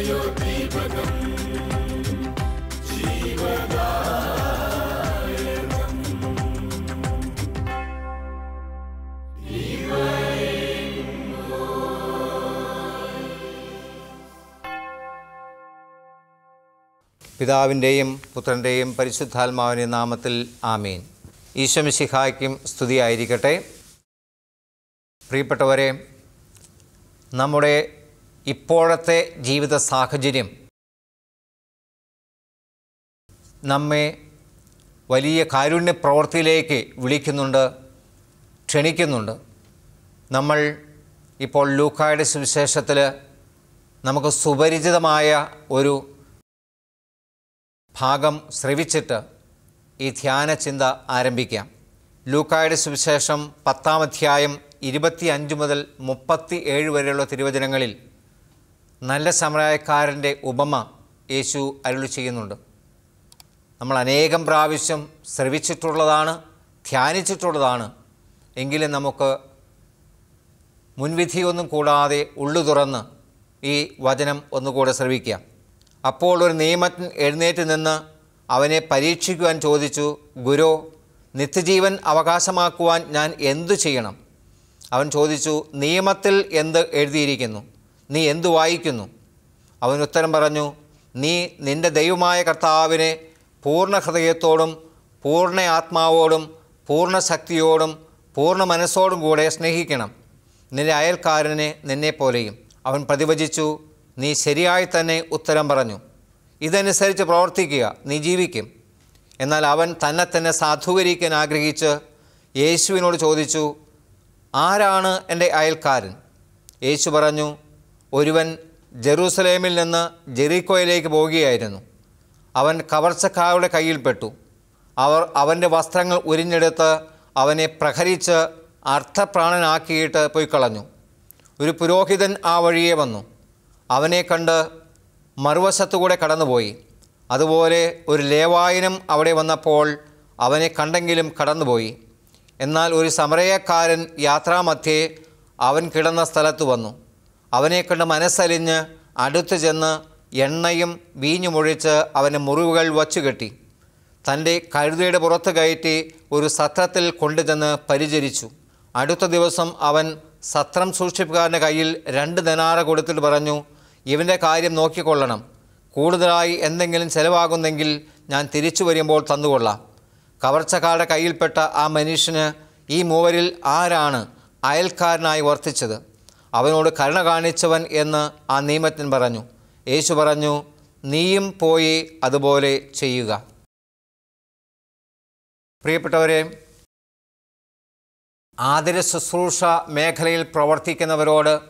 പിതാവിന്റെയും പുത്രന്റെയും പരിശുദ്ധാത്മാവിന്റെ നാമത്തിൽ ആമീൻ. ഈശ്വമിശിഹായ്ക്കും സ്തുതിയായിരിക്കട്ടെ. പ്രിയപ്പെട്ടവരെ നമ്മുടെ ഇപ്പോഴത്തെ ജീവിത സാഹചര്യം. നമ്മെ വലിയ കാരുണ്യ പ്രവൃത്തിയിലേക്ക് വിളിക്കുന്നുണ്ട് ക്ഷണിക്കുന്നുണ്ട്. നമ്മൾ ഇപ്പോൾ ലൂക്കായുടെ സുവിശേഷത്തിൽ നമുക്ക് സുപരിചിതമായ ഒരു ഭാഗം ശ്രവിച്ചിട്ട് ഈ ധ്യാന ചിന്ത ആരംഭിക്കാം. ലൂക്കായുടെ സുവിശേഷം പത്താം അധ്യായം ഇരുപത്തി അഞ്ച് മുതൽ മുപ്പത്തി ഏഴ് വരെയുള്ള തിരുവചനങ്ങളിൽ നല്ല സമരായക്കാരന്റെ ഉപമ യേശു അരുളി ചെയ്യുന്നുണ്ട്. നമ്മൾ അനേകം പ്രാവശ്യം ശ്രവിച്ചിട്ടുള്ളതാണ് ധ്യാനിച്ചിട്ടുള്ളതാണ്. എങ്കിലും നമുക്ക് മുൻവിധിയൊന്നും കൂടാതെ ഉള്ളു തുറന്ന് ഈ വചനം ഒന്നുകൂടെ ശ്രവിക്കാം അപ്പോൾ ഒരു നിയമത്തിൽ എഴുന്നേറ്റ് നിന്ന് അവനെ പരീക്ഷിക്കുവാൻ ചോദിച്ചു ഗുരു നിത്യജീവൻ അവകാശമാക്കുവാൻ ഞാൻ എന്തു ചെയ്യണം? അവൻ ചോദിച്ചു നിയമത്തിൽ എന്ത് എഴുതിയിരിക്കുന്നു? നീ എന്തു വായിക്കുന്നു? അവൻ ഉത്തരം പറഞ്ഞു നീ നിന്റെ ദൈവമായ കർത്താവിനെ പൂർണ ഹൃദയത്തോടും പൂർണ ആത്മാവോടും പൂർണ ശക്തിയോടും പൂർണ മനസ്സോടും കൂടെ സ്നേഹിക്കണം. നിന്റെ അയൽക്കാരനെ നിന്നെപ്പോലെയും. അവൻ പ്രതിവചിച്ചു നീ ശരിയായി തന്നെ ഉത്തരം പറഞ്ഞു. ഇതനുസരിച്ച് പ്രവർത്തിക്കുക നീ ജീവിക്കും. എന്നാൽ അവൻ തന്നെ തന്നെ സാധൂകരിക്കാൻ ആഗ്രഹിച്ച് യേശുവിനോട് ചോദിച്ചു ആരാണ് എന്റെ അയൽക്കാരൻ? യേശു പറഞ്ഞു ഒരുവൻ ജെറൂസലേമിൽ നിന്ന് ജെറീക്കോയിലേക്ക് പോവുകയായിരുന്നു. അവൻ കവർച്ചക്കാരുടെ കയ്യിൽപ്പെട്ടു അവർ അവന്റെ വസ്ത്രങ്ങൾ ഉരിഞ്ഞെടുത്ത് അവനെ പ്രഹരിച്ച് അർത്ഥപ്രാണനാക്കിയിട്ട് പോയി കളഞ്ഞു. ഒരു പുരോഹിതൻ ആ വഴിയെ വന്നു. അവനെ കണ്ട് മറുവശത്തുകൂടെ കടന്നുപോയി. അതുപോലെ ഒരു ലേവായനം അവിടെ വന്നപ്പോൾ അവനെ കണ്ടെങ്കിലും കടന്നുപോയി. എന്നാൽ ഒരു സമരയക്കാരൻ യാത്രാമധ്യേ അവൻ കിടന്ന സ്ഥലത്ത് വന്നു. അവനെ കണ്ട് മനസ്സലിഞ്ഞ് അടുത്ത് ചെന്ന് എണ്ണയും വീഞ്ഞുമൊഴിച്ച് അവന് മുറിവുകൾ വച്ചുകെട്ടി തന്റെ കഴുതയുടെ പുറത്ത് കയറ്റി ഒരു സത്രത്തിൽ കൊണ്ടുചെന്ന് പരിചരിച്ചു. അടുത്ത ദിവസം അവൻ സത്രം സൂക്ഷിപ്പുകാരന്റെ കയ്യിൽ രണ്ട് നെനാറ കൊടുത്തിട്ട് പറഞ്ഞു ഇവന്റെ കാര്യം നോക്കിക്കൊള്ളണം. കൂടുതലായി എന്തെങ്കിലും ചിലവാകുന്നെങ്കിൽ ഞാൻ തിരിച്ചു വരുമ്പോൾ തന്നുകൊള്ളാം. കവർച്ചക്കാരുടെ കയ്യിൽപ്പെട്ട ആ മനുഷ്യന് ഈ മൂവരിൽ ആരാണ് അയൽക്കാരനായി വർത്തിച്ചത്? അവനോട് കരുണ കാണിച്ചവൻ എന്ന് ആ നിയമത്തിൻ പറഞ്ഞു. യേശു പറഞ്ഞു നീയും പോയി അതുപോലെ ചെയ്യുക. പ്രിയപ്പെട്ടവരെ ആദര ശുശ്രൂഷ മേഖലയിൽ പ്രവർത്തിക്കുന്നവരോട്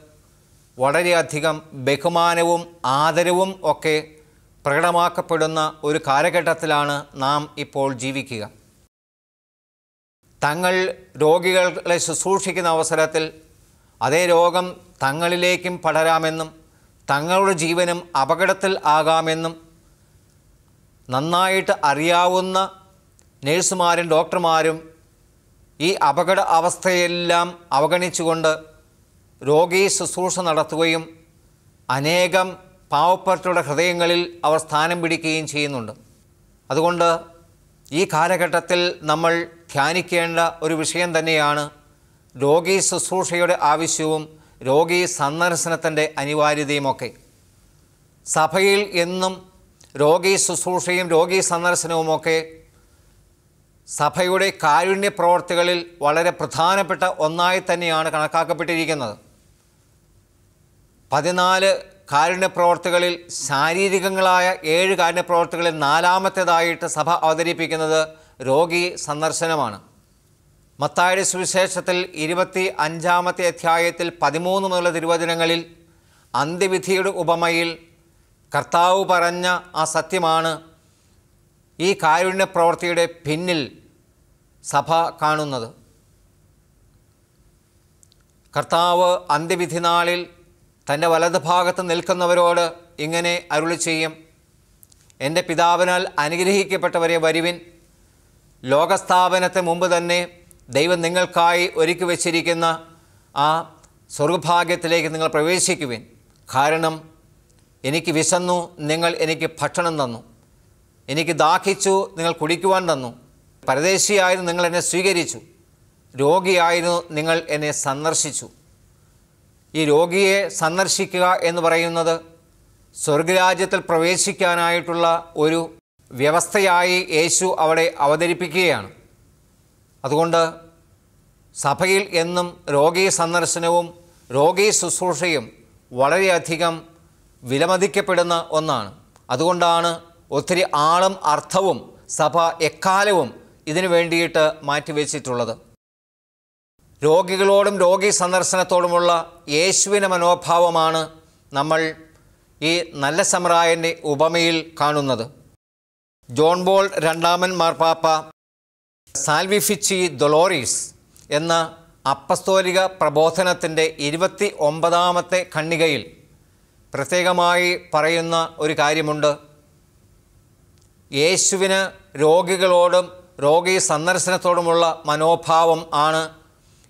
വളരെയധികം ബഹുമാനവും ആദരവും ഒക്കെ പ്രകടമാക്കപ്പെടുന്ന ഒരു കാലഘട്ടത്തിലാണ് നാം ഇപ്പോൾ ജീവിക്കുക. തങ്ങൾ രോഗികളെ ശുശ്രൂഷിക്കുന്ന അവസരത്തിൽ അതേ രോഗം തങ്ങളിലേക്കും പടരാമെന്നും തങ്ങളുടെ ജീവനും അപകടത്തിൽ ആകാമെന്നും നന്നായിട്ട് അറിയാവുന്ന നേഴ്സുമാരും ഡോക്ടർമാരും ഈ അപകട അവസ്ഥയെല്ലാം അവഗണിച്ചുകൊണ്ട് രോഗീ ശുശ്രൂഷ നടത്തുകയും അനേകം പാവപ്പെട്ടവരുടെ ഹൃദയങ്ങളിൽ അവർ സ്ഥാനം പിടിക്കുകയും ചെയ്യുന്നുണ്ട്. അതുകൊണ്ട് ഈ കാലഘട്ടത്തിൽ നമ്മൾ ധ്യാനിക്കേണ്ട ഒരു വിഷയം തന്നെയാണ് രോഗീ ശുശ്രൂഷയുടെ ആവശ്യവും രോഗി സന്ദർശനത്തിന്റെ അനിവാര്യതയുമൊക്കെ. സഭയിൽ എന്നും രോഗീ ശുശ്രൂഷയും രോഗീ സന്ദർശനവുമൊക്കെ സഭയുടെ കാരുണ്യ പ്രവർത്തികളിൽ വളരെ പ്രധാനപ്പെട്ട ഒന്നായി തന്നെയാണ് കണക്കാക്കപ്പെട്ടിരിക്കുന്നത്. പതിനാല് കാരുണ്യ പ്രവർത്തികളിൽ ശാരീരികങ്ങളായ ഏഴ് കാരുണ്യ പ്രവർത്തികളിൽ നാലാമത്തേതായിട്ട് സഭ അവതരിപ്പിക്കുന്നത് രോഗി സന്ദർശനമാണ്. മത്തായുടെ സുവിശേഷത്തിൽ ഇരുപത്തി അഞ്ചാമത്തെ അധ്യായത്തിൽ പതിമൂന്ന് മുതലുള്ള തിരുവചനങ്ങളിൽ അന്ത്യവിധിയുടെ ഉപമയിൽ കർത്താവ് പറഞ്ഞ ആ സത്യമാണ്. ഈ കാരുണ്യ പ്രവൃത്തിയുടെ പിന്നിൽ സഭ കാണുന്നത്. കർത്താവ് അന്ത്യവിധി നാളിൽ തന്റെ വലതുഭാഗത്ത് നിൽക്കുന്നവരോട് ഇങ്ങനെ അരുളി ചെയ്യും. എന്റെ പിതാവിനാൽ അനുഗ്രഹിക്കപ്പെട്ടവരെ വരുവിൻ. ലോകസ്ഥാപനത്തെ മുമ്പ് തന്നെ ദൈവം നിങ്ങൾക്കായി ഒരുക്കി വച്ചിരിക്കുന്ന ആ സ്വർഗഭാഗ്യത്തിലേക്ക് നിങ്ങൾ പ്രവേശിക്കുവിൻ. കാരണം എനിക്ക് വിശന്നു നിങ്ങൾ എനിക്ക് ഭക്ഷണം തന്നു. എനിക്ക് ദാഹിച്ചു നിങ്ങൾ കുടിക്കുവാൻ തന്നു. പരദേശിയായിരുന്നു നിങ്ങൾ എന്നെ സ്വീകരിച്ചു. രോഗിയായിരുന്നു നിങ്ങൾ എന്നെ സന്ദർശിച്ചു. ഈ രോഗിയെ സന്ദർശിക്കുക എന്ന് പറയുന്നത് സ്വർഗരാജ്യത്തിൽ പ്രവേശിക്കാനായിട്ടുള്ള ഒരു വ്യവസ്ഥയായി യേശു അവിടെ അവതരിപ്പിക്കുകയാണ്. അതുകൊണ്ട് സഭയിൽ എന്നും രോഗീ സന്ദർശനവും രോഗീ ശുശ്രൂഷയും വളരെയധികം വിലമതിക്കപ്പെടുന്ന ഒന്നാണ്. അതുകൊണ്ടാണ് ഒത്തിരി ആളും അർത്ഥവും സഭ എക്കാലവും ഇതിനു വേണ്ടിയിട്ട് മാറ്റിവെച്ചിട്ടുള്ളത്. രോഗികളോടും രോഗി സന്ദർശനത്തോടുമുള്ള യേശുവിന്റെ മനോഭാവമാണ് നമ്മൾ ഈ നല്ല സമറായന്റെ ഉപമയിൽ കാണുന്നത്. ജോൺ ബോൾ രണ്ടാമൻ മാർപ്പാപ്പ സാൽവിഫിച്ചി ദൊലോറീസ് എന്ന അപ്പസ്തോലിക പ്രബോധനത്തിന്റെ ഇരുപത്തി ഒമ്പതാമത്തെ ഖണ്ണികയിൽ പ്രത്യേകമായി പറയുന്ന ഒരു കാര്യമുണ്ട്. യേശുവിന് രോഗികളോടും രോഗി സന്ദർശനത്തോടുമുള്ള മനോഭാവം ആണ്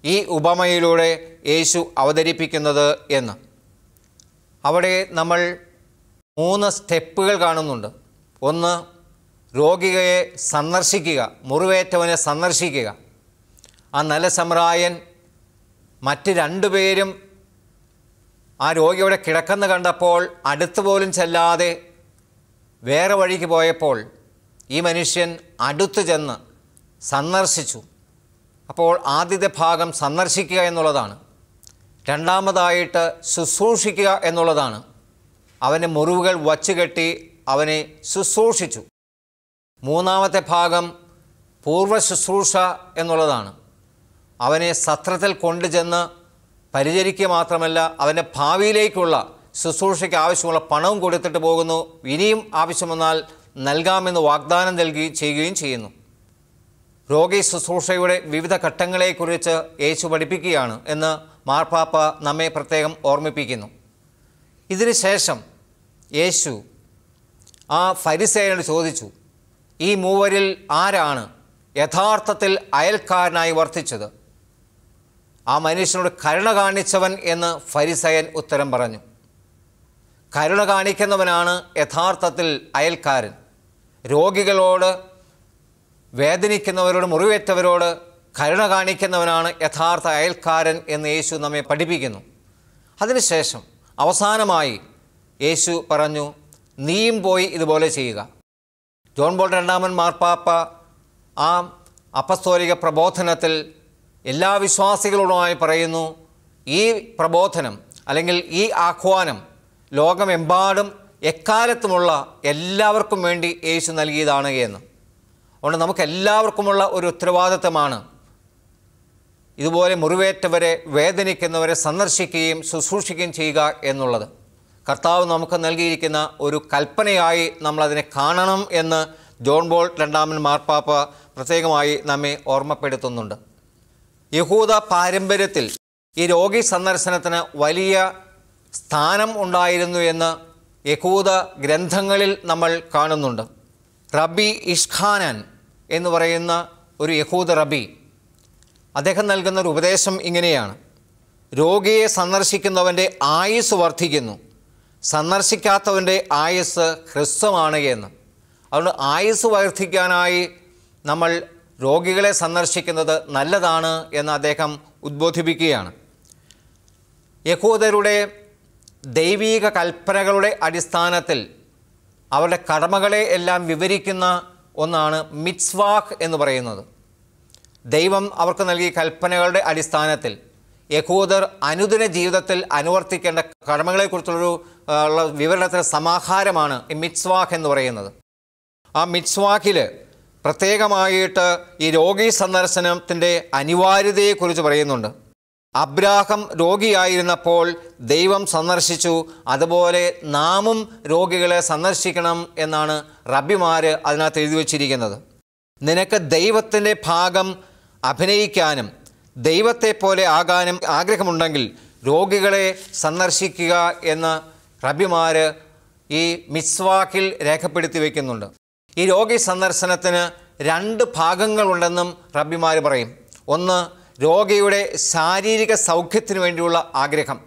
ഈ ഉപമയിലൂടെ യേശു അവതരിപ്പിക്കുന്നത് എന്ന്. അവിടെ നമ്മൾ മൂന്ന് സ്റ്റെപ്പുകൾ കാണുന്നുണ്ട്. ഒന്ന് രോഗിയെ സന്ദർശിക്കുക മുറിവേറ്റവനെ സന്ദർശിക്കുക. ആ നല്ല സമ്രായൻ മറ്റ് രണ്ടുപേരും ആ രോഗിയുടെ കിടക്കുന്ന കണ്ടപ്പോൾ അടുത്ത് പോലും ചെല്ലാതെ വേറെ വഴിക്ക് പോയപ്പോൾ ഈ മനുഷ്യൻ അടുത്തു ചെന്ന് സന്ദർശിച്ചു. അപ്പോൾ ആദ്യത്തെ ഭാഗം സന്ദർശിക്കുക എന്നുള്ളതാണ്. രണ്ടാമതായിട്ട് ശുശ്രൂഷിക്കുക എന്നുള്ളതാണ്. അവന്റെ മുറിവുകൾ വച്ചുകെട്ടി അവനെ ശുശ്രൂഷിച്ചു. മൂന്നാമത്തെ ഭാഗം പൂർവ ശുശ്രൂഷ എന്നുള്ളതാണ്. അവനെ സത്രത്തിൽ കൊണ്ടുചെന്ന് പരിചരിക്കുക മാത്രമല്ല അവന്റെ ഭാവിയിലേക്കുള്ള ശുശ്രൂഷയ്ക്ക് ആവശ്യമുള്ള പണവും കൊടുത്തിട്ട് പോകുന്നു. ഇനിയും ആവശ്യം വന്നാൽ നൽകാമെന്ന് വാഗ്ദാനം നൽകി ചെയ്യുകയും ചെയ്യുന്നു. രോഗി ശുശ്രൂഷയുടെ വിവിധ ഘട്ടങ്ങളെക്കുറിച്ച് യേശു പഠിപ്പിക്കുകയാണ് എന്ന് മാർപ്പാപ്പ നമ്മെ പ്രത്യേകം ഓർമ്മിപ്പിക്കുന്നു. ഇതിനുശേഷം യേശു ആ ഫരിസേനോട് ചോദിച്ചു ഈ മൂവരിൽ ആരാണ് യഥാർത്ഥത്തിൽ അയൽക്കാരനായി വർത്തിച്ചത്? ആ മനുഷ്യനോട് കരുണ കാണിച്ചവൻ എന്ന് ഫരിസയൻ ഉത്തരം പറഞ്ഞു. കരുണ കാണിക്കുന്നവനാണ് യഥാർത്ഥത്തിൽ അയൽക്കാരൻ. രോഗികളോട് വേദനിക്കുന്നവരോട് മുറിവേറ്റവരോട് കരുണ കാണിക്കുന്നവനാണ് യഥാർത്ഥ അയൽക്കാരൻ എന്ന് യേശു നമ്മെ പഠിപ്പിക്കുന്നു. അതിനുശേഷം അവസാനമായി യേശു പറഞ്ഞു നീയും പോയി ഇതുപോലെ ചെയ്യുക. ജോൺ ബോൾ രണ്ടാമൻ മാർപ്പാപ്പ ആ അപസ്തോലിക പ്രബോധനത്തിൽ എല്ലാ വിശ്വാസികളോടുമായി പറയുന്നു ഈ പ്രബോധനം അല്ലെങ്കിൽ ഈ ആഹ്വാനം ലോകമെമ്പാടും എക്കാലത്തുമുള്ള എല്ലാവർക്കും വേണ്ടി യേശു നൽകിയതാണ് എന്ന്. അതുകൊണ്ട് നമുക്ക് എല്ലാവർക്കുമുള്ള ഒരു ഉത്തരവാദിത്തമാണ് ഇതുപോലെ മുറിവേറ്റവരെ വേദനിക്കുന്നവരെ സന്ദർശിക്കുകയും ശുശ്രൂഷിക്കുകയും ചെയ്യുക എന്നുള്ളത്. കർത്താവ് നമുക്ക് നൽകിയിരിക്കുന്ന ഒരു കൽപ്പനയായി നമ്മളതിനെ കാണണം എന്ന് ജോൺ ബോൾ രണ്ടാമൻ മാർപ്പാപ്പ പ്രത്യേകമായി നമ്മെ ഓർമ്മപ്പെടുത്തുന്നുണ്ട്. യഹൂദ പാരമ്പര്യത്തിൽ ഈ രോഗി സന്ദർശനത്തിന് വലിയ സ്ഥാനം ഉണ്ടായിരുന്നു എന്ന് യഹൂദ ഗ്രന്ഥങ്ങളിൽ നമ്മൾ കാണുന്നുണ്ട്. റബി ഇഷ്ഖാനൻ എന്ന് പറയുന്ന ഒരു യഹൂദ റബി അദ്ദേഹം നൽകുന്ന ഒരു ഉപദേശം ഇങ്ങനെയാണ്. രോഗിയെ സന്ദർശിക്കുന്നവന്റെ ആയുസ് വർദ്ധിക്കുന്നു. സന്ദർശിക്കാത്തവന്റെ ആയുസ് ഹ്രസ്വമാണ് എന്ന്. അതുകൊണ്ട് ആയുസ് വർദ്ധിക്കാനായി നമ്മൾ രോഗികളെ സന്ദർശിക്കുന്നത് നല്ലതാണ് എന്ന് അദ്ദേഹം ഉദ്ബോധിപ്പിക്കുകയാണ്. യഹൂദരുടെ ദൈവീക കൽപ്പനകളുടെ അടിസ്ഥാനത്തിൽ അവരുടെ കടമകളെ എല്ലാം വിവരിക്കുന്ന ഒന്നാണ് മിറ്റ്സ്വാഹ് എന്ന് പറയുന്നത്. ദൈവം അവർക്ക് നൽകിയ കൽപ്പനകളുടെ അടിസ്ഥാനത്തിൽ യഹൂദർ അനുദിന ജീവിതത്തിൽ അനുവർത്തിക്കേണ്ട കടമകളെക്കുറിച്ചുള്ളൊരു ഉള്ള വിവരണത്തിന് സമാഹാരമാണ് ഈ മിറ്റ്സ്വാഹ് എന്ന് പറയുന്നത്. ആ മിറ്റ്സ്വാക്കിൽ പ്രത്യേകമായിട്ട് ഈ രോഗി സന്ദർശനത്തിന്റെ അനിവാര്യതയെക്കുറിച്ച് പറയുന്നുണ്ട്. അബ്രാഹം രോഗിയായിരുന്നപ്പോൾ ദൈവം സന്ദർശിച്ചു അതുപോലെ നാമും രോഗികളെ സന്ദർശിക്കണം എന്നാണ് റബിമാർ അതിനകത്ത് എഴുതി വച്ചിരിക്കുന്നത്. നിനക്ക് ദൈവത്തിന്റെ ഭാഗം അഭിനയിക്കാനും ദൈവത്തെ പോലെ ആകാനും ആഗ്രഹമുണ്ടെങ്കിൽ രോഗികളെ സന്ദർശിക്കുക എന്ന് റബ്ബിമാർ ഈ മിസ്വാക്കിൽ രേഖപ്പെടുത്തി വയ്ക്കുന്നുണ്ട് ഈ രോഗി സന്ദർശനത്തിന് രണ്ട് ഭാഗങ്ങളുണ്ടെന്നും റബ്ബിമാർ പറയും. ഒന്ന് രോഗിയുടെ ശാരീരിക സൗഖ്യത്തിന് വേണ്ടിയുള്ള ആഗ്രഹം.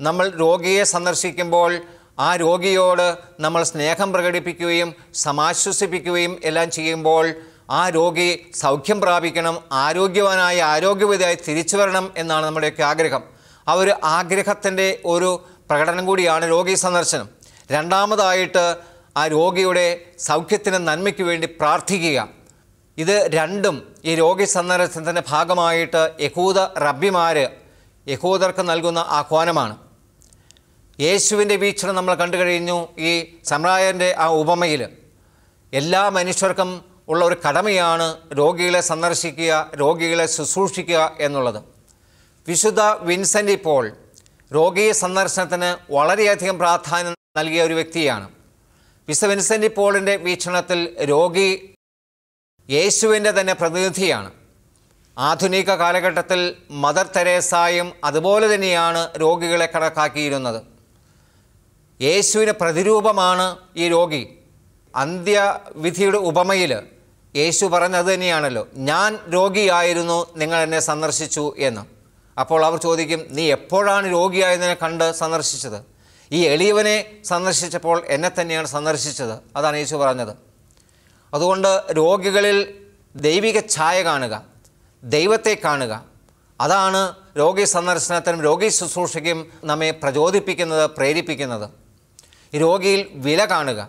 നമ്മൾ രോഗിയെ സന്ദർശിക്കുമ്പോൾ ആ രോഗിയോട് നമ്മൾ സ്നേഹം പ്രകടിപ്പിക്കുകയും സമാശ്വസിപ്പിക്കുകയും എല്ലാം ചെയ്യുമ്പോൾ ആ രോഗി സൗഖ്യം പ്രാപിക്കണം ആരോഗ്യവാനായി ആരോഗ്യവതിയായി തിരിച്ചു വരണം എന്നാണ് നമ്മുടെയൊക്കെ ആഗ്രഹം. ആ ഒരു ആഗ്രഹത്തിന്റെ ഒരു പ്രകടനം കൂടിയാണ് രോഗി സന്ദർശനം. രണ്ടാമതായിട്ട് ആ രോഗിയുടെ സൗഖ്യത്തിന് നന്മയ്ക്ക് വേണ്ടി പ്രാർത്ഥിക്കുക. ഇത് രണ്ടും ഈ രോഗി സന്ദർശനത്തിന്റെ ഭാഗമായിട്ട് യഹൂദ റബ്ബിമാർ യഹൂദർക്ക് നൽകുന്ന ആഹ്വാനമാണ്. യേശുവിന്റെ വീക്ഷണം നമ്മൾ കണ്ടു കഴിഞ്ഞു ഈ സമ്രായന്റെ ആ ഉപമയിൽ. എല്ലാ മനുഷ്യർക്കും ഉള്ള ഒരു കടമയാണ് രോഗികളെ സന്ദർശിക്കുക രോഗികളെ ശുശ്രൂഷിക്കുക എന്നുള്ളത്. വിശുദ്ധ വിൻസെന്റ് പോൾ രോഗീ സന്ദർശനത്തിന് വളരെയധികം പ്രാധാന്യം നൽകിയ ഒരു വ്യക്തിയാണ്. വിശുദ്ധ വിൻസെന്റ് പോളിന്റെ വീക്ഷണത്തിൽ രോഗി യേശുവിന്റെ തന്നെ പ്രതിനിധിയാണ്. ആധുനിക കാലഘട്ടത്തിൽ മദർ തെരേസായും അതുപോലെ തന്നെയാണ് രോഗികളെ കണക്കാക്കിയിരുന്നത്. യേശുവിന് പ്രതിരൂപമാണ് ഈ രോഗി. അന്ത്യവിധിയുടെ ഉപമയിൽ യേശു പറഞ്ഞത് തന്നെയാണല്ലോ ഞാൻ രോഗിയായിരുന്നു നിങ്ങൾ എന്നെ സന്ദർശിച്ചു എന്ന്. അപ്പോൾ അവർ ചോദിക്കും നീ എപ്പോഴാണ് രോഗിയായതിനെ കണ്ട് സന്ദർശിച്ചത്? ഈ എളിയവനെ സന്ദർശിച്ചപ്പോൾ എന്നെ തന്നെയാണ് സന്ദർശിച്ചത് അതാണ് യേശു പറഞ്ഞത്. അതുകൊണ്ട് രോഗികളിൽ ദൈവിക ഛായ കാണുക ദൈവത്തെ കാണുക അതാണ് രോഗി സന്ദർശനത്തിനും രോഗി ശുശ്രൂഷയ്ക്കും നമ്മെ പ്രചോദിപ്പിക്കുന്നത് പ്രേരിപ്പിക്കുന്നത്. രോഗിയിൽ വില കാണുക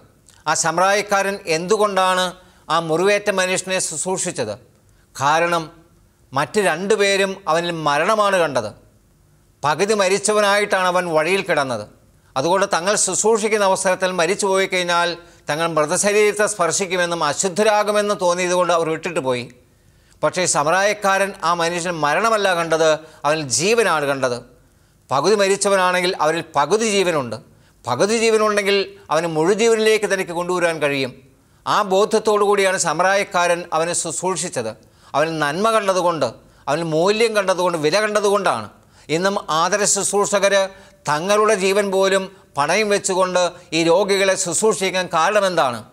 ആ ശമ്രായക്കാരൻ എന്തുകൊണ്ടാണ് ആ മുറിവേറ്റ മനുഷ്യനെ ശുശ്രൂഷിച്ചത്? കാരണം മറ്റ് രണ്ടുപേരും അവനിൽ മരണമാണ് കണ്ടത്. പകുതി മരിച്ചവനായിട്ടാണ് അവൻ വഴിയിൽ കിടന്നത്. അതുകൊണ്ട് തങ്ങൾ ശുശ്രൂഷിക്കുന്ന അവസരത്തിൽ മരിച്ചു പോയി കഴിഞ്ഞാൽ തങ്ങൾ മൃതശരീരത്തെ സ്പർശിക്കുമെന്നും അശുദ്ധരാകുമെന്നും തോന്നിയതുകൊണ്ട് അവർ വിട്ടിട്ട് പോയി. പക്ഷേ സമരായക്കാരൻ ആ മനുഷ്യൻ മരണമല്ല കണ്ടത് അവനിൽ ജീവനാണ് കണ്ടത്. പകുതി മരിച്ചവനാണെങ്കിൽ അവരിൽ പകുതി ജീവനുണ്ട്. പകുതി ജീവനുണ്ടെങ്കിൽ അവന് മുഴുജീവനിലേക്ക് തനിക്ക് കൊണ്ടുവരാൻ കഴിയും. ആ ബോധ്യത്തോടു കൂടിയാണ് സമരായക്കാരൻ അവനെ ശുശ്രൂഷിച്ചത്. അവന് നന്മ കണ്ടതുകൊണ്ട് അവന് മൂല്യം കണ്ടതുകൊണ്ട് വില കണ്ടതുകൊണ്ടാണ്. ഇന്നും ആദര ശുശ്രൂഷകർ തങ്ങളുടെ ജീവൻ പോലും പണയം വെച്ചുകൊണ്ട് ഈ രോഗികളെ ശുശ്രൂഷിക്കാൻ കാരണമെന്താണ്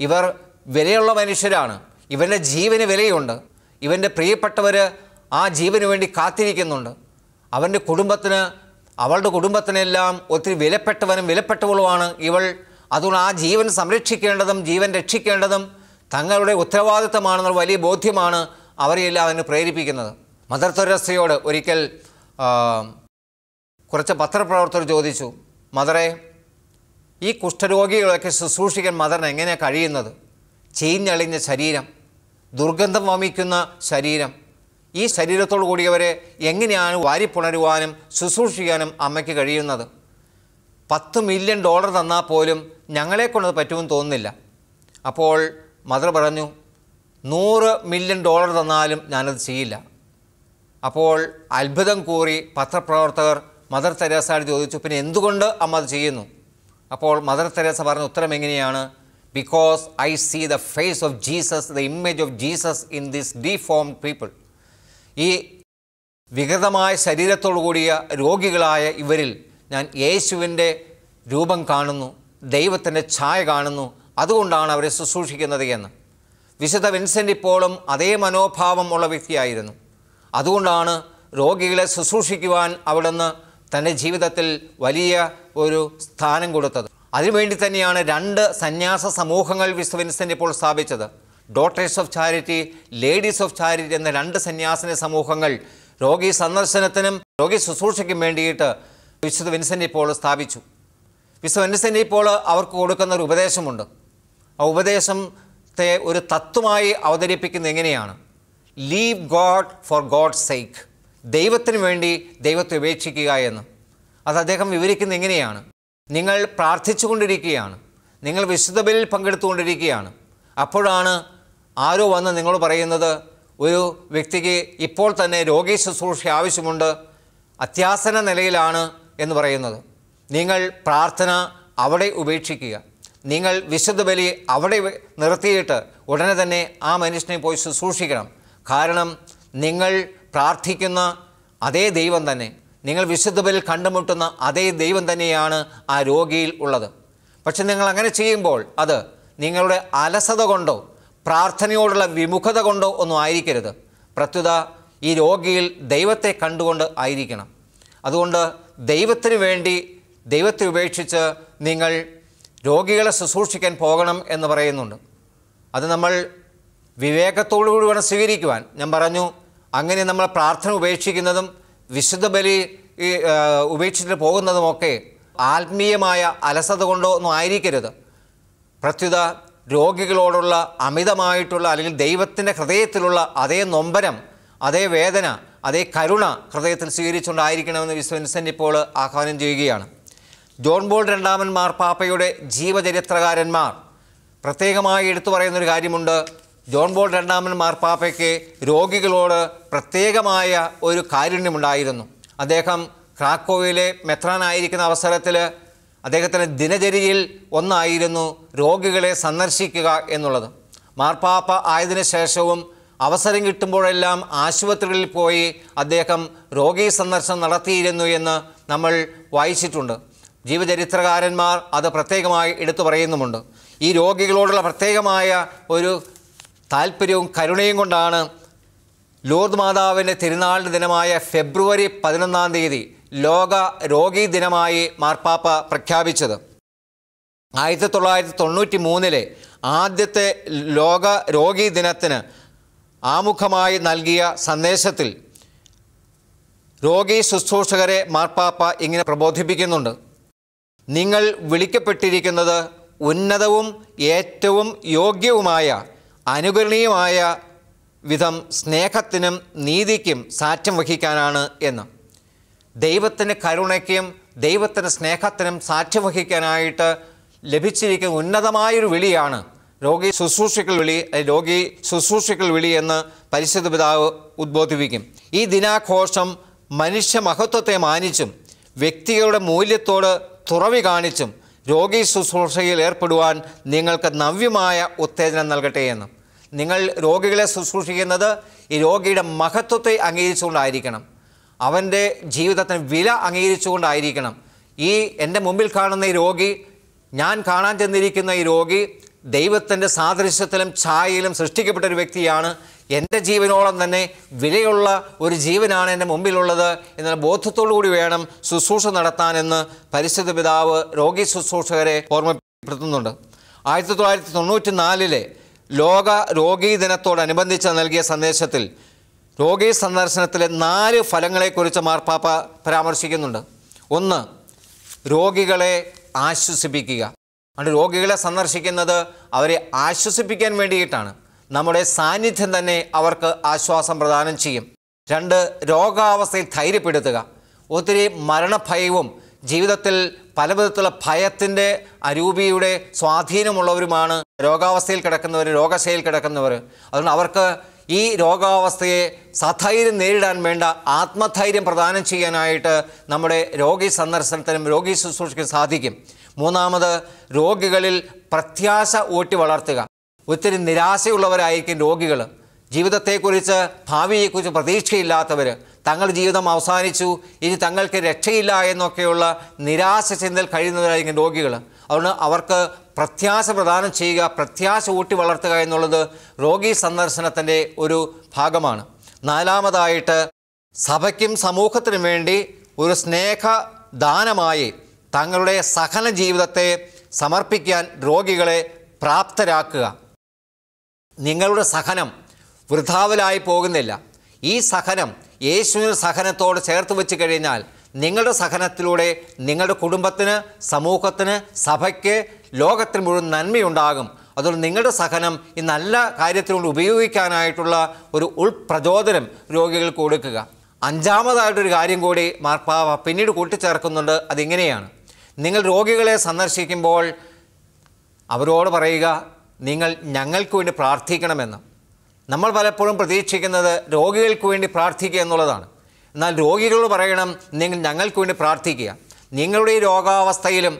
ഇവർ വിലയുള്ള മനുഷ്യരാണ്. ഇവന്റെ ജീവന് വിലയുണ്ട്. ഇവന്റെ പ്രിയപ്പെട്ടവർ ആ ജീവന് വേണ്ടി കാത്തിരിക്കുന്നുണ്ട്. അവന്റെ കുടുംബത്തിന് അവളുടെ കുടുംബത്തിനെല്ലാം ഒത്തിരി വിലപ്പെട്ടവനും വിലപ്പെട്ടവളുമാണ് ഇവൾ. അതുകൊണ്ട് ആ ജീവൻ സംരക്ഷിക്കേണ്ടതും ജീവൻ രക്ഷിക്കേണ്ടതും തങ്ങളുടെ ഉത്തരവാദിത്തമാണെന്ന വലിയ ബോധ്യമാണ് അവരെയെല്ലാം അതിന് പ്രേരിപ്പിക്കുന്നത്. മദർ തെരസയോട് ഒരിക്കൽ കുറച്ച് പത്രപ്രവർത്തകർ ചോദിച്ചു മദറെ ഈ കുഷ്ഠരോഗികളൊക്കെ ശുശ്രൂഷിക്കാൻ മദറിന് എങ്ങനെയാണ് കഴിയുന്നത്? ചീഞ്ഞളിഞ്ഞ ശരീരം ദുർഗന്ധം വമിക്കുന്ന ശരീരം. ഈ ശരീരത്തോടു കൂടിയവരെ എങ്ങനെയാണ് വാരിപ്പുണരുവാനും ശുശ്രൂഷിക്കാനും അമ്മയ്ക്ക് കഴിയുന്നത്? പത്ത് മില്യൺ ഡോളർ തന്നാൽ പോലും ഞങ്ങളെക്കൊണ്ടത് പറ്റുമെന്ന് തോന്നുന്നില്ല. അപ്പോൾ മദർ പറഞ്ഞു നൂറ് മില്യൺ ഡോളർ തന്നാലും ഞാനത് ചെയ്യില്ല. അപ്പോൾ അത്ഭുതം കൂറി പത്രപ്രവർത്തകർ മദർ തെരേസയോട് ചോദിച്ചു പിന്നെ എന്തുകൊണ്ട് അമ്മ അത് ചെയ്യുന്നു? അപ്പോൾ മദർ തെരേസ പറഞ്ഞ ഉത്തരം എങ്ങനെയാണ്? Because I see the face of Jesus the image of Jesus in this deform people ഈ വികൃതമായ ശരീരത്തോടു കൂടിയ രോഗികളായ ഇവരിൽ ഞാൻ യേശുവിന്റെ രൂപം കാണുന്നു ദൈവത്തിന്റെ ഛായ കാണുന്നു അതുകൊണ്ടാണ് അവരെ ശുശ്രൂഷിക്കുന്നത് എന്ന്. വിശുദ്ധ വിൻസെന്റ് ഇപ്പോഴും അതേ മനോഭാവം ഉള്ള വ്യക്തിയായിരുന്നു. അതുകൊണ്ടാണ് രോഗികളെ ശുശ്രൂഷിക്കുവാൻ അവിടുന്ന് തന്റെ ജീവിതത്തിൽ വലിയ ഒരു സ്ഥാനം കൊടുത്തത്. അതിനുവേണ്ടി തന്നെയാണ് രണ്ട് സന്യാസ സമൂഹങ്ങൾ വിശുദ്ധ വിൻസെന്റ് ഇപ്പോൾ സ്ഥാപിച്ചത്. Daughters of charity ladies of charity എന്ന രണ്ട് സന്യാസിന സമൂഹങ്ങൾ രോഗി സന്ദർശനത്തിനും രോഗി ശുശ്രൂഷയ്ക്കും വേണ്ടിയിട്ട് വിശുദ്ധ വിൻസെന്റ് ഇപ്പോൾ സ്ഥാപിച്ചു. വിശുദ്ധ വിൻസെന്റ് ഇപ്പോൾ അവർക്ക് കൊടുക്കുന്ന ഒരു ഉപദേശമുണ്ട്. ആ ഉപദേശത്തെ ഒരു തത്വമായി അവതരിപ്പിക്കുന്നത് എങ്ങനെയാണ്? Leave God for God sake ദൈവത്തിന് വേണ്ടി ദൈവത്തെ ഉപേക്ഷിക്കുക എന്ന്. അത് അദ്ദേഹം വിവരിക്കുന്നത് എങ്ങനെയാണ്? നിങ്ങൾ പ്രാർത്ഥിച്ചുകൊണ്ടിരിക്കുകയാണ്. നിങ്ങൾ വിശുദ്ധ ബലിയിൽ പങ്കെടുത്തുകൊണ്ടിരിക്കുകയാണ്. അപ്പോഴാണ് ആരോ വന്ന് നിങ്ങൾ പറയുന്നത് ഒരു വ്യക്തിക്ക് ഇപ്പോൾ തന്നെ രോഗി ശുശ്രൂഷ ആവശ്യമുണ്ട് അത്യാസന നിലയിലാണ് എന്ന് പറയുന്നത്. നിങ്ങൾ പ്രാർത്ഥന അവിടെ ഉപേക്ഷിക്കുക. നിങ്ങൾ വിശുദ്ധ ബലി അവിടെ നിർത്തിയിട്ട് ഉടനെ തന്നെ ആ മനുഷ്യനെ പോയി ശുശ്രൂഷിക്കണം കാരണം നിങ്ങൾ പ്രാർത്ഥിക്കുന്ന അതേ ദൈവം തന്നെ നിങ്ങൾ വിശുദ്ധ ബലി കണ്ടുമുട്ടുന്ന അതേ ദൈവം തന്നെയാണ് ആ രോഗിയിൽ ഉള്ളത്. പക്ഷെ നിങ്ങൾ അങ്ങനെ ചെയ്യുമ്പോൾ അത് നിങ്ങളുടെ അലസത കൊണ്ടോ പ്രാർത്ഥനയോടുള്ള വിമുഖത കൊണ്ടോ ഒന്നും ആയിരിക്കരുത്. പ്രത്യുത ഈ രോഗിയിൽ ദൈവത്തെ കണ്ടുകൊണ്ട് ആയിരിക്കണം. അതുകൊണ്ട് ദൈവത്തിന് വേണ്ടി ദൈവത്തെ ഉപേക്ഷിച്ച് നിങ്ങൾ രോഗികളെ ശുശ്രൂഷിക്കാൻ പോകണം എന്ന് പറയുന്നുണ്ട്. അത് നമ്മൾ വിവേകത്തോടുകൂടി വേണം സ്വീകരിക്കുവാൻ. ഞാൻ പറഞ്ഞു അങ്ങനെ നമ്മൾ പ്രാർത്ഥന ഉപേക്ഷിക്കുന്നതും വിശുദ്ധ ബലി ഉപേക്ഷിച്ചിട്ട് പോകുന്നതുമൊക്കെ ആത്മീയമായ അലസത കൊണ്ടോ ഒന്നും ആയിരിക്കരുത്. പ്രത്യുത രോഗികളോടുള്ള അമിതമായിട്ടുള്ള അല്ലെങ്കിൽ ദൈവത്തിന്റെ ഹൃദയത്തിലുള്ള അതേ നൊമ്പരം അതേ വേദന അതേ കരുണ ഹൃദയത്തിൽ സ്വീകരിച്ചുകൊണ്ടായിരിക്കണമെന്ന് വിശ്വൻസൻ ഇപ്പോൾ ആഹ്വാനം ചെയ്യുകയാണ്. ജോൺ ബോൾ രണ്ടാമൻ മാർപ്പാപ്പയുടെ ജീവചരിത്രകാരന്മാർ. പ്രത്യേകമായി എടുത്തു പറയുന്നൊരു കാര്യമുണ്ട്. ജോൺ ബോൾ രണ്ടാമൻ മാർപ്പാപ്പയ്ക്ക് രോഗികളോട് പ്രത്യേകമായ ഒരു കാരുണ്യമുണ്ടായിരുന്നു. അദ്ദേഹം ക്രാക്കോവിലെ മെത്രാനായിരിക്കുന്ന അവസരത്തിൽ അദ്ദേഹത്തിന്റെ ദിനചര്യയിൽ ഒന്നായിരുന്നു രോഗികളെ സന്ദർശിക്കുക എന്നുള്ളത്. മാർപ്പാപ്പ ആയതിനു ശേഷവും അവസരം കിട്ടുമ്പോഴെല്ലാം ആശുപത്രികളിൽ പോയി അദ്ദേഹം രോഗീ സന്ദർശനം നടത്തിയിരുന്നു എന്ന് നമ്മൾ വായിച്ചിട്ടുണ്ട്. ജീവചരിത്രകാരന്മാർ അത് പ്രത്യേകമായി എടുത്തു പറയുന്നുമുണ്ട്. ഈ രോഗികളോടുള്ള പ്രത്യേകമായ ഒരു താല്പര്യവും കരുണയും കൊണ്ടാണ് ലോർദ് മാതാവിന്റെ തിരുനാളിന്റെ ദിനമായ ഫെബ്രുവരി പതിനൊന്നാം തീയതി ലോക രോഗി ദിനമായി മാർപ്പാപ്പ പ്രഖ്യാപിച്ചത്. ആയിരത്തി തൊള്ളായിരത്തി തൊണ്ണൂറ്റി മൂന്നിലെ ആദ്യത്തെ ലോക രോഗി ദിനത്തിന് ആമുഖമായി നൽകിയ സന്ദേശത്തിൽ രോഗി ശുശ്രൂഷകരെ മാർപ്പാപ്പ ഇങ്ങനെ പ്രബോധിപ്പിക്കുന്നുണ്ട്. നിങ്ങൾ വിളിക്കപ്പെട്ടിരിക്കുന്നത് ഉന്നതവും ഏറ്റവും യോഗ്യവുമായ അനുകരണീയമായ വിധം സ്നേഹത്തിനും നീതിക്കും സാക്ഷ്യം വഹിക്കാനാണ് എന്ന്. ദൈവത്തിന്റെ കരുണയ്ക്കും ദൈവത്തിന്റെ സ്നേഹത്തിനും സാക്ഷ്യം വഹിക്കാനായിട്ട് ലഭിച്ചിരിക്കുന്ന ഉന്നതമായൊരു വിളിയാണ് രോഗി ശുശ്രൂഷകൾ വിളി രോഗി ശുശ്രൂഷകൾ വിളി എന്ന് പരിശുദ്ധ പിതാവ് ഉദ്ബോധിപ്പിക്കും. ഈ ദിനാഘോഷം മനുഷ്യ മഹത്വത്തെ മാനിച്ചും വ്യക്തികളുടെ മൂല്യത്തോട് തുറവി കാണിച്ചും രോഗി ശുശ്രൂഷയിൽ ഏർപ്പെടുവാൻ നിങ്ങൾക്ക് നവ്യമായ ഉത്തേജനം നൽകട്ടെ എന്നും. നിങ്ങൾ രോഗികളെ ശുശ്രൂഷിക്കുന്നത് ഈ രോഗിയുടെ മഹത്വത്തെ അംഗീകരിച്ചുകൊണ്ടായിരിക്കണം. അവന്റെ ജീവിതത്തിന് വില അംഗീകരിച്ചുകൊണ്ടായിരിക്കണം. ഈ എന്റെ മുമ്പിൽ കാണുന്ന ഈ രോഗി ഞാൻ കാണാൻ ചെന്നിരിക്കുന്ന ഈ രോഗി ദൈവത്തിന്റെ സാദൃശ്യത്തിലും ഛായയിലും സൃഷ്ടിക്കപ്പെട്ട ഒരു വ്യക്തിയാണ് എന്റെ ജീവനോളം തന്നെ വിലയുള്ള ഒരു ജീവനാണ് എന്റെ മുമ്പിലുള്ളത് എന്നാൽ ബോധത്തോടു കൂടി വേണം ശുശ്രൂഷ നടത്താനെന്ന് പരിശുദ്ധ പിതാവ് രോഗി ശുശ്രൂഷകരെ ഓർമ്മപ്പെടുത്തുന്നുണ്ട്. ആയിരത്തി തൊള്ളായിരത്തി തൊണ്ണൂറ്റി നാലിലെ ലോക രോഗീ ദിനത്തോടനുബന്ധിച്ച് നൽകിയ സന്ദേശത്തിൽ രോഗി സന്ദർശനത്തിലെ നാല് ഫലങ്ങളെക്കുറിച്ച് മാർപ്പാപ്പ പരാമർശിക്കുന്നുണ്ട്. ഒന്ന് രോഗികളെ ആശ്വസിപ്പിക്കുക. അതുകൊണ്ട് രോഗികളെ സന്ദർശിക്കുന്നത് അവരെ ആശ്വസിപ്പിക്കാൻ വേണ്ടിയിട്ടാണ്. നമ്മുടെ സാന്നിധ്യം തന്നെ അവർക്ക് ആശ്വാസം പ്രദാനം ചെയ്യും. രണ്ട് രോഗാവസ്ഥയിൽ ധൈര്യപ്പെടുത്തുക. ഒത്തിരി മരണഭയവും ജീവിതത്തിൽ പലവിധത്തിലുള്ള ഭയത്തിന്റെ അരൂപിയുടെ സ്വാധീനമുള്ളവരുമാണ് രോഗാവസ്ഥയിൽ കിടക്കുന്നവർ രോഗശയിൽ കിടക്കുന്നവർ. അതുകൊണ്ട് അവർക്ക് ഈ രോഗാവസ്ഥയെ സധൈര്യം നേരിടാൻ വേണ്ട ആത്മധൈര്യം പ്രദാനം ചെയ്യാനായിട്ട് നമ്മുടെ രോഗി സന്ദർശനത്തിനും രോഗി ശുശ്രൂഷയ്ക്കും സാധിക്കും. മൂന്നാമത് രോഗികളിൽ പ്രത്യാശ ഊട്ടി വളർത്തുക. ഒത്തിരി നിരാശയുള്ളവരായിരിക്കും രോഗികൾ ജീവിതത്തെക്കുറിച്ച് ഭാവിയെക്കുറിച്ച് പ്രതീക്ഷയില്ലാത്തവർ തങ്ങളുടെ ജീവിതം അവസാനിച്ചു ഇനി തങ്ങൾക്ക് രക്ഷയില്ല എന്നൊക്കെയുള്ള നിരാശ ചിന്തൽ കഴിയുന്നവരായിരിക്കും രോഗികൾ അതുകൊണ്ട് അവർക്ക് പ്രത്യാശ പ്രദാനം ചെയ്യുക പ്രത്യാശ ഊട്ടി വളർത്തുക എന്നുള്ളത് രോഗി സന്ദർശനത്തിന്റെ ഒരു ഭാഗമാണ്. നാലാമതായിട്ട് സഭയ്ക്കും സമൂഹത്തിനും വേണ്ടി ഒരു സ്നേഹ ദാനമായി തങ്ങളുടെ സഹന ജീവിതത്തെ സമർപ്പിക്കാൻ രോഗികളെ പ്രാപ്തരാക്കുക. നിങ്ങളുടെ സഹനം വൃഥാവിലായി പോകുന്നില്ല. ഈ സഹനം യേശുവിന്റെ സഹനത്തോട് ചേർത്ത് വെച്ച് കഴിഞ്ഞാൽ നിങ്ങളുടെ സഹനത്തിലൂടെ നിങ്ങളുടെ കുടുംബത്തിന് സമൂഹത്തിന് സഭയ്ക്ക് ലോകത്തിന് മുഴുവൻ നന്മയുണ്ടാകും. അതുകൊണ്ട് നിങ്ങളുടെ സഹനം ഈ നല്ല കാര്യത്തിലൂടെ ഉപയോഗിക്കാനായിട്ടുള്ള ഒരു ഉൾപ്രചോദനം രോഗികൾക്ക് കൊടുക്കുക. അഞ്ചാമതായിട്ടൊരു കാര്യം കൂടി മാർപ്പാവ പിന്നീട് കൂട്ടിച്ചേർക്കുന്നുണ്ട്. അതിങ്ങനെയാണ്. നിങ്ങൾ രോഗികളെ സന്ദർശിക്കുമ്പോൾ അവരോട് പറയുക നിങ്ങൾ ഞങ്ങൾക്ക് വേണ്ടി പ്രാർത്ഥിക്കണമെന്ന്. നമ്മൾ പലപ്പോഴും പ്രതീക്ഷിക്കുന്നത് രോഗികൾക്ക് വേണ്ടി പ്രാർത്ഥിക്കുക എന്നുള്ളതാണ്. എന്നാൽ രോഗികളോട് പറയണം നിങ്ങൾ ഞങ്ങൾക്ക് വേണ്ടി പ്രാർത്ഥിക്കുക. നിങ്ങളുടെ ഈ രോഗാവസ്ഥയിലും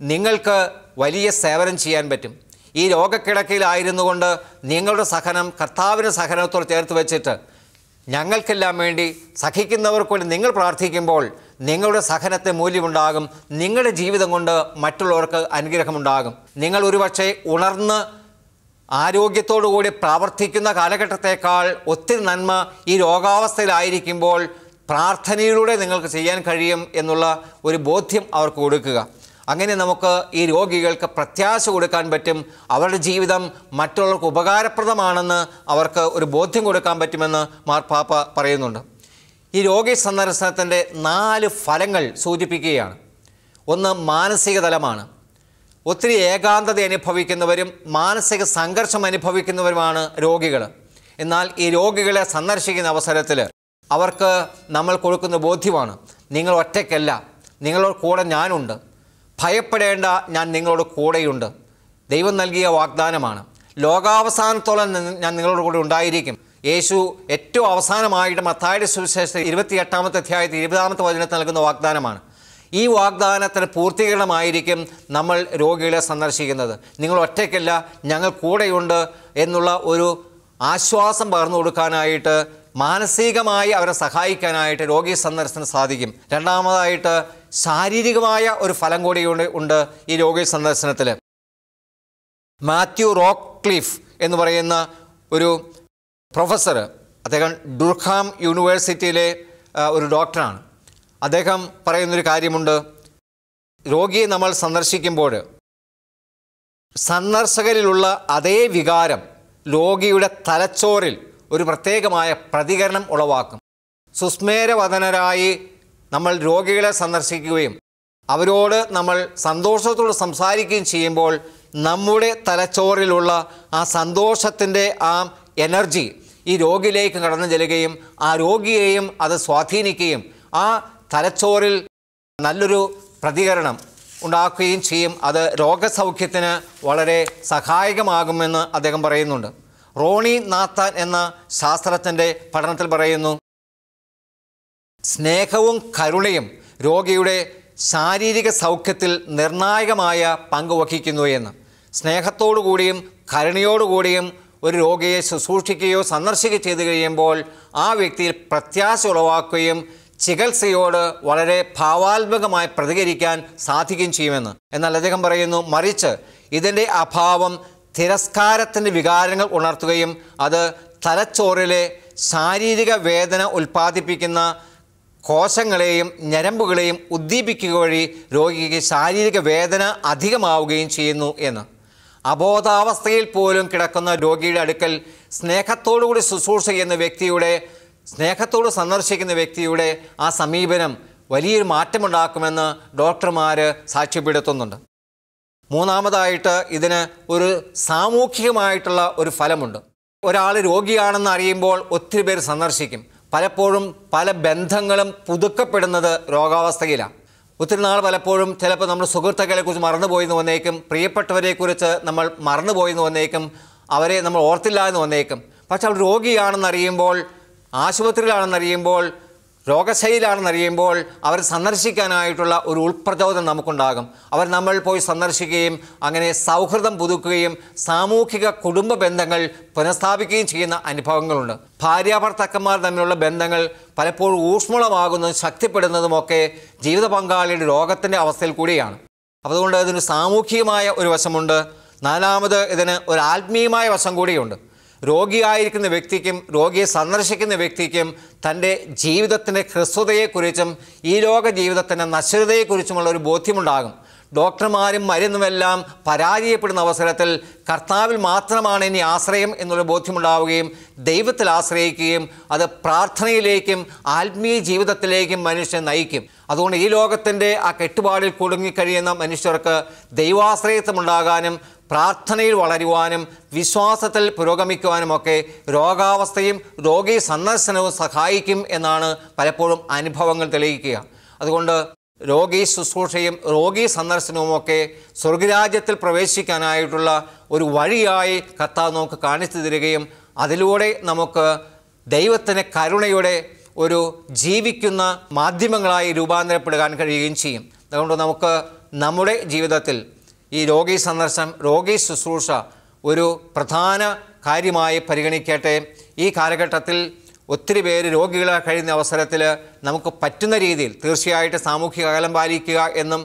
നിങ്ങൾക്ക് വലിയ സേവനം ചെയ്യാൻ പറ്റും. ഈ രോഗക്കിടക്കയിലായിരുന്നു കൊണ്ട് നിങ്ങളുടെ സഹനം കർത്താവിന്റെ സഹനത്തോട് ചേർത്ത് വെച്ചിട്ട് ഞങ്ങൾക്കെല്ലാം വേണ്ടി സഹിക്കുന്നവർക്ക് വേണ്ടി നിങ്ങൾ പ്രാർത്ഥിക്കുമ്പോൾ നിങ്ങളുടെ സഹനത്തെ മൂല്യമുണ്ടാകും. നിങ്ങളുടെ ജീവിതം കൊണ്ട് മറ്റുള്ളവർക്ക് അനുഗ്രഹമുണ്ടാകും. നിങ്ങൾ ഒരുപക്ഷെ ഉണർന്ന് ആരോഗ്യത്തോടുകൂടി പ്രാവർത്തിക്കുന്ന കാലഘട്ടത്തേക്കാൾ ഒത്തിരി നന്മ ഈ രോഗാവസ്ഥയിലായിരിക്കുമ്പോൾ പ്രാർത്ഥനയിലൂടെ നിങ്ങൾക്ക് ചെയ്യാൻ കഴിയും എന്നുള്ള ഒരു ബോധ്യം അവർക്ക് കൊടുക്കുക. അങ്ങനെ നമുക്ക് ഈ രോഗികൾക്ക് പ്രത്യാശ കൊടുക്കാൻ പറ്റും. അവരുടെ ജീവിതം മറ്റുള്ളവർക്ക് ഉപകാരപ്രദമാണെന്ന് അവർക്ക് ഒരു ബോധ്യം കൊടുക്കാൻ പറ്റുമെന്ന് മാർപ്പാപ്പ പറയുന്നുണ്ട്. ഈ രോഗി സന്ദർശനത്തിന്റെ നാല് ഫലങ്ങൾ സൂചിപ്പിക്കുകയാണ്. ഒന്ന് മാനസിക തലമാണ്. ഒത്തിരി ഏകാന്തത അനുഭവിക്കുന്നവരും മാനസിക സംഘർഷം അനുഭവിക്കുന്നവരുമാണ് രോഗികൾ എന്നാൽ ഈ രോഗികളെ സന്ദർശിക്കുന്ന അവസരത്തിൽ അവർക്ക് നമ്മൾ കൊടുക്കുന്ന ബോധ്യമാണ് നിങ്ങൾ ഒറ്റയ്ക്കല്ല നിങ്ങളോട് കൂടെ ഞാനുണ്ട്. ഭയപ്പെടേണ്ട ഞാൻ നിങ്ങളോട് കൂടെയുണ്ട്. ദൈവം നൽകിയ വാഗ്ദാനമാണ്. ലോകാവസാനത്തോളം ഞാൻ നിങ്ങളോട് കൂടെ ഉണ്ടായിരിക്കും. യേശു ഏറ്റവും അവസാനമായിട്ട് മത്തായുടെ ഇരുപത്തി ഇരുപത്തിയെട്ടാമത്തെ അധ്യായത്തിൽ ഇരുപതാമത്തെ വചനത്തിൽ നൽകുന്ന വാഗ്ദാനമാണ്. ഈ വാഗ്ദാനത്തിന് പൂർത്തീകരണമായിരിക്കും നമ്മൾ രോഗികളെ സന്ദർശിക്കുന്നത്. നിങ്ങൾ ഒറ്റയ്ക്കല്ല ഞങ്ങൾ കൂടെയുണ്ട് എന്നുള്ള ഒരു ആശ്വാസം പകർന്നു കൊടുക്കാനായിട്ട് മാനസികമായി അവരെ സഹായിക്കാനായിട്ട് രോഗി സന്ദർശനം സാധിക്കും. രണ്ടാമതായിട്ട് ശാരീരികമായ ഒരു ഫലം കൂടി ഉണ്ട് ഈ രോഗി സന്ദർശനത്തിൽ. മാത്യു റോക്ലിഫ് എന്ന് പറയുന്ന ഒരു പ്രൊഫസർ അദ്ദേഹം ഡുർഖാം യൂണിവേഴ്സിറ്റിയിലെ ഒരു ഡോക്ടറാണ്. അദ്ദേഹം പറയുന്നൊരു കാര്യമുണ്ട്. രോഗിയെ നമ്മൾ സന്ദർശിക്കുമ്പോൾ സന്ദർശകരിലുള്ള അതേ വികാരം രോഗിയുടെ തലച്ചോറിൽ ഒരു പ്രത്യേകമായ പ്രതികരണം ഉളവാക്കും. സുസ്മേരവദനരായി നമ്മൾ രോഗികളെ സന്ദർശിക്കുകയും അവരോട് നമ്മൾ സന്തോഷത്തോട് സംസാരിക്കുകയും ചെയ്യുമ്പോൾ നമ്മുടെ തലച്ചോറിലുള്ള ആ സന്തോഷത്തിന്റെ ആ എനർജി ഈ രോഗിയിലേക്ക് കടന്നു ചെല്ലുകയും ആ രോഗിയെയും അത് സ്വാധീനിക്കുകയും ആ തലച്ചോറിൽ നല്ലൊരു പ്രതികരണം ഉണ്ടാക്കുകയും ചെയ്യും. അത് രോഗസൗഖ്യത്തിന് വളരെ സഹായകമാകുമെന്ന് അദ്ദേഹം പറയുന്നുണ്ട്. റോണി നാത്താൻ എന്ന ശാസ്ത്രജ്ഞന്റെ പഠനത്തിൽ പറയുന്നു സ്നേഹവും കരുണയും രോഗിയുടെ ശാരീരിക സൗഖ്യത്തിൽ നിർണായകമായ പങ്ക് വഹിക്കുന്നു എന്ന്. സ്നേഹത്തോടുകൂടിയും കരുണയോടുകൂടിയും ഒരു രോഗിയെ ശുശ്രൂഷിക്കുകയോ സന്ദർശിക്കുകയോ ചെയ്തു കഴിയുമ്പോൾ ആ വ്യക്തിയിൽ പ്രത്യാശ ഉളവാക്കുകയും ചികിത്സയോട് വളരെ ഭാവാത്മകമായി പ്രതികരിക്കാൻ സാധിക്കുകയും ചെയ്യുമെന്ന്. എന്നാൽ അദ്ദേഹം പറയുന്നു മറിച്ച് ഇതിന്റെ അഭാവം തിരസ്കാരത്തിന്റെ വികാരങ്ങൾ ഉണർത്തുകയും അത് തലച്ചോറിലെ ശാരീരിക വേദന ഉൽപ്പാദിപ്പിക്കുന്ന കോശങ്ങളെയും ഞരമ്പുകളെയും ഉദ്ദീപിക്കുക വഴി രോഗിക്ക് ശാരീരിക വേദന അധികമാവുകയും ചെയ്യുന്നു എന്ന്. അബോധാവസ്ഥയിൽ പോലും കിടക്കുന്ന രോഗിയുടെ അടുക്കൽ സ്നേഹത്തോടുകൂടി ശുശ്രൂഷ ചെയ്യുന്ന വ്യക്തിയുടെ സ്നേഹത്തോട് സന്ദർശിക്കുന്ന വ്യക്തിയുടെ ആ സമീപനം വലിയൊരു മാറ്റമുണ്ടാക്കുമെന്ന് ഡോക്ടർമാർ സാക്ഷ്യപ്പെടുത്തുന്നുണ്ട്. മൂന്നാമതായിട്ട് ഇതിന് ഒരു സാമൂഹികമായിട്ടുള്ള ഒരു ഫലമുണ്ട്. ഒരാൾ രോഗിയാണെന്ന് അറിയുമ്പോൾ ഒത്തിരി പേര് സന്ദർശിക്കും. പലപ്പോഴും പല ബന്ധങ്ങളും പുതുക്കപ്പെടുന്നത് രോഗാവസ്ഥയിലാണ് ഒത്തിരി നാൾ പലപ്പോഴും ചിലപ്പോൾ നമ്മൾ സുഹൃത്തുക്കളെക്കുറിച്ച് മറന്നുപോയെന്ന് വന്നേക്കും പ്രിയപ്പെട്ടവരെക്കുറിച്ച് നമ്മൾ മറന്നുപോയെന്ന് വന്നേക്കും അവരെ നമ്മൾ ഓർത്തില്ല എന്ന് വന്നേക്കും. പക്ഷെ അവർ രോഗിയാണെന്നറിയുമ്പോൾ ആശുപത്രിയിലാണെന്നറിയുമ്പോൾ രോഗശൈലിയിലാണെന്നറിയുമ്പോൾ അവർ സന്ദർശിക്കാനായിട്ടുള്ള ഒരു ഉൾപ്രചോദനം നമുക്കുണ്ടാകും. അവർ നമ്മൾ പോയി സന്ദർശിക്കുകയും അങ്ങനെ സൗഹൃദം പുതുക്കുകയും സാമൂഹിക കുടുംബ ബന്ധങ്ങൾ പുനഃസ്ഥാപിക്കുകയും ചെയ്യുന്ന അനുഭവങ്ങളുണ്ട്. ഭാര്യാഭർത്താക്കന്മാർ തമ്മിലുള്ള ബന്ധങ്ങൾ പലപ്പോഴും ഊഷ്മളമാകുന്നതും ശക്തിപ്പെടുന്നതുമൊക്കെ ജീവിത പങ്കാളിയുടെ രോഗത്തിന്റെ അവസ്ഥയിൽ കൂടിയാണ്. അതുകൊണ്ട് ഇതിന് സാമൂഹികമായ ഒരു വശമുണ്ട്. നാലാമത് ഇതിന് ഒരു ആത്മീയമായ വശം കൂടിയുണ്ട്. രോഗിയായിരിക്കുന്ന വ്യക്തിക്കും രോഗിയെ സന്ദർശിക്കുന്ന വ്യക്തിക്കും തന്റെ ജീവിതത്തിന്റെ ഹ്രസ്വതയെക്കുറിച്ചും ഈ ലോക ജീവിതത്തിന്റെ നശ്വരതയെക്കുറിച്ചുമുള്ള ഒരു ബോധ്യമുണ്ടാകും. ഡോക്ടർമാരും മരുന്നുമെല്ലാം പരാജയപ്പെടുന്ന അവസരത്തിൽ കർത്താവിൽ മാത്രമാണ് ഇനി ആശ്രയം എന്നുള്ള ബോധ്യമുണ്ടാവുകയും ദൈവത്തിൽ ആശ്രയിക്കുകയും അത് പ്രാർത്ഥനയിലേക്കും ആത്മീയ ജീവിതത്തിലേക്കും മനുഷ്യനെ നയിക്കും. അതുകൊണ്ട് ഈ ലോകത്തിന്റെ ആ കെട്ടുപാടിൽ കുടുങ്ങിക്കഴിയുന്ന മനുഷ്യർക്ക് ദൈവാശ്രയത്വമുണ്ടാകാനും പ്രാർത്ഥനയിൽ വളരുവാനും വിശ്വാസത്തിൽ പുരോഗമിക്കുവാനുമൊക്കെ രോഗാവസ്ഥയും രോഗി സന്ദർശനവും സഹായിക്കും എന്നാണ് പലപ്പോഴും അനുഭവങ്ങൾ തെളിയിക്കുക. അതുകൊണ്ട് രോഗി ശുശ്രൂഷയും രോഗി സന്ദർശനവുമൊക്കെ സ്വർഗരാജ്യത്തിൽ പ്രവേശിക്കാനായിട്ടുള്ള ഒരു വഴിയായി കർത്താവ് നമുക്ക് കാണിച്ചു തരികയും അതിലൂടെ നമുക്ക് ദൈവത്തിന് കരുണയുടെ ഒരു ജീവിക്കുന്ന മാധ്യമങ്ങളായി രൂപാന്തരപ്പെടുവാൻ കഴിയുകയും ചെയ്യും. അതുകൊണ്ട് നമുക്ക് നമ്മുടെ ജീവിതത്തിൽ ഈ രോഗി സന്ദർശനം രോഗി ശുശ്രൂഷ ഒരു പ്രധാന കാര്യമായി പരിഗണിക്കട്ടെ. ഈ കാലഘട്ടത്തിൽ ഒത്തിരി പേര് രോഗികളെ കഴിയുന്ന അവസരത്തിൽ നമുക്ക് പറ്റുന്ന രീതിയിൽ തീർച്ചയായിട്ടും സാമൂഹിക അകലം പാലിക്കുക എന്നും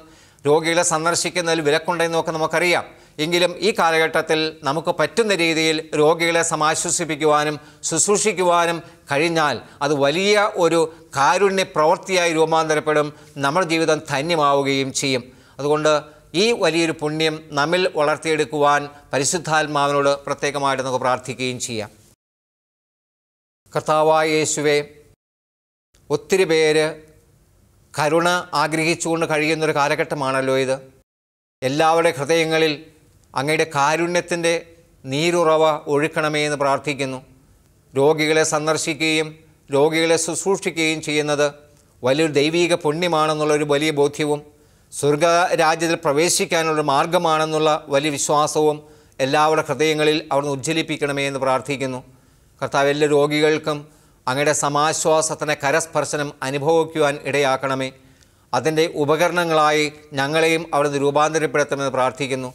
രോഗികളെ സന്ദർശിക്കുന്നതിൽ വിലക്കുണ്ടെന്നൊക്കെ നമുക്കറിയാം. എങ്കിലും ഈ കാലഘട്ടത്തിൽ നമുക്ക് പറ്റുന്ന രീതിയിൽ രോഗികളെ സമാശ്വസിപ്പിക്കുവാനും ശുശ്രൂഷിക്കുവാനും കഴിഞ്ഞാൽ അത് വലിയ ഒരു കാരുണ്യ പ്രവൃത്തിയായി രൂപാന്തരപ്പെടും. നമ്മുടെ ജീവിതം ധന്യമാവുകയും ചെയ്യും. അതുകൊണ്ട് ഈ വലിയൊരു പുണ്യം നമ്മിൽ വളർത്തിയെടുക്കുവാൻ പരിശുദ്ധാത്മാവിനോട് പ്രത്യേകമായിട്ട് നമുക്ക് പ്രാർത്ഥിക്കുകയും ചെയ്യാം. കർത്താവായ യേശുവെ ഒത്തിരി പേര് കരുണ ആഗ്രഹിച്ചുകൊണ്ട് കഴിയുന്നൊരു കാലഘട്ടമാണല്ലോ ഇത്. എല്ലാവരുടെ ഹൃദയങ്ങളിൽ അങ്ങയുടെ കാരുണ്യത്തിന്റെ നീരുറവ ഒഴുക്കണമേ എന്ന് പ്രാർത്ഥിക്കുന്നു. രോഗികളെ സന്ദർശിക്കുകയും രോഗികളെ ശുശ്രൂഷിക്കുകയും ചെയ്യുന്നത് വലിയൊരു ദൈവീക പുണ്യമാണെന്നുള്ളൊരു വലിയ ബോധ്യവും സ്വർഗരാജ്യത്തിൽ പ്രവേശിക്കാനുള്ള മാർഗമാണെന്നുള്ള വലിയ വിശ്വാസവും എല്ലാവരുടെ ഹൃദയങ്ങളിൽ അവിടുന്ന് ഉജ്ജ്വലിപ്പിക്കണമേ എന്ന് പ്രാർത്ഥിക്കുന്നു. കർത്താവ് എല്ലാ രോഗികൾക്കും അങ്ങയുടെ സമാശ്വാസത്തിന് കരസ്പർശനം അനുഭവിക്കുവാൻ ഇടയാക്കണമേ. അതിന്റെ ഉപകരണങ്ങളായി ഞങ്ങളെയും അവിടുന്ന് രൂപാന്തരപ്പെടുത്തണമെന്ന് പ്രാർത്ഥിക്കുന്നു.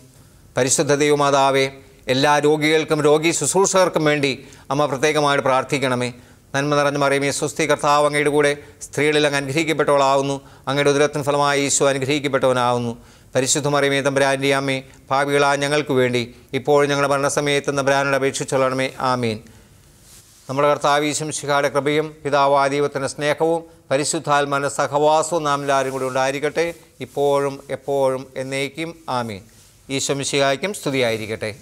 പരിശുദ്ധ ദൈവമാതാവേ എല്ലാ രോഗികൾക്കും രോഗി ശുശ്രൂഷകർക്കും വേണ്ടി അമ്മ പ്രത്യേകമായിട്ട് പ്രാർത്ഥിക്കണമേ. നന്മ നിറഞ്ഞ മറിയമേ സ്വസ്തി കർത്താവ് അങ്ങയുടെ കൂടെ സ്ത്രീകളിൽ അങ്ങ് അനുഗ്രഹിക്കപ്പെട്ടവളാവുന്നു. അങ്ങയുടെ ഉദരത്തിന് ഫലമായി ഈശോ അനുഗ്രഹിക്കപ്പെട്ടവനാവുന്നു. പരിശുദ്ധ മറിയമേ തമ്പുരാന്റെ അമ്മേ ഭാവികളാ ഞങ്ങൾക്ക് വേണ്ടി ഇപ്പോൾ ഞങ്ങളുടെ മരണസമയത്ത് തമ്പുരാനോട് അപേക്ഷിച്ചൊള്ളണമേ ആമീൻ. നമ്മുടെ കർത്താവീശം ശിഖാടെ കൃപയും പിതാവ് ദൈവത്തിന്റെ സ്നേഹവും പരിശുദ്ധാത്മാന സഹവാസവും നാം എല്ലാവരും കൂടി ഉണ്ടായിരിക്കട്ടെ. ഇപ്പോഴും എപ്പോഴും എന്നേക്കും ആമീൻ. ഈശോ മിശിഹായ്ക്കും സ്തുതിയായിരിക്കട്ടെ.